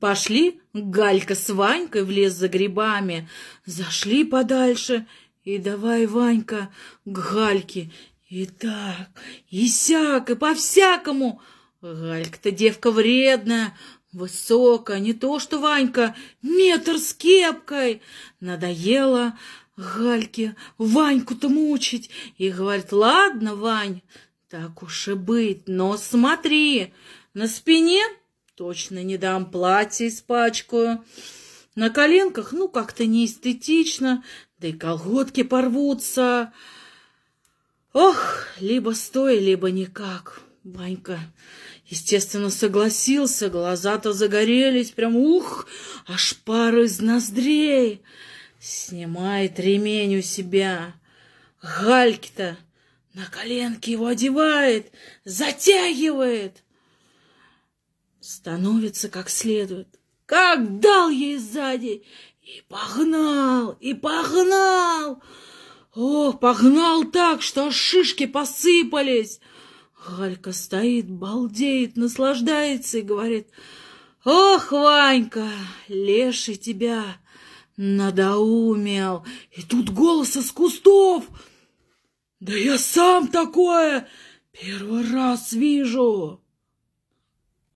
Пошли Галька с Ванькой в лес за грибами, зашли подальше, и давай, Ванька, к Гальке. И так, и сяк, и по-всякому. Галька-то девка вредная, высокая, не то что Ванька, метр с кепкой. Надоело Гальке Ваньку-то мучить. И говорит, ладно, Вань, так уж и быть, но смотри, на спине точно не дам платье испачкаю. На коленках, ну, как-то неэстетично, да и колготки порвутся. Ох, либо стой, либо никак. Ванька, естественно, согласился, глаза-то загорелись, прям ух, аж пар из ноздрей. Снимает ремень у себя. Гальки-то на коленки его одевает, затягивает. Становится как следует. Как дал ей сзади! И погнал, и погнал! Ох, погнал так, что шишки посыпались. Галька стоит, балдеет, наслаждается и говорит, «Ох, Ванька, леший тебя надоумел!» И тут голос из кустов. «Да я сам такое первый раз вижу!»